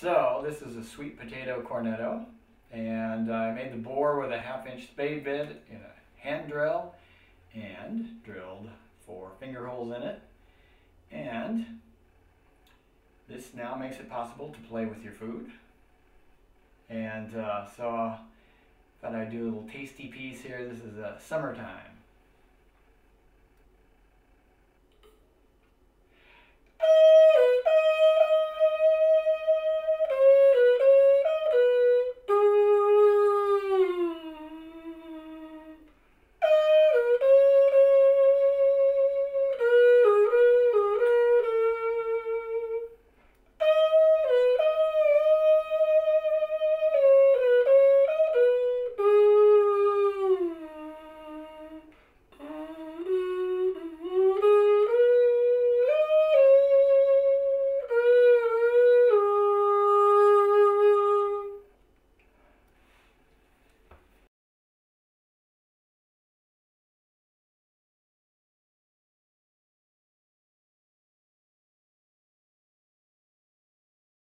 So this is a sweet potato cornetto and I made the bore with a half inch spade bit in a hand drill and drilled four finger holes in it and this now makes it possible to play with your food and uh, so I thought I'd do a little tasty piece here. This is a summertime.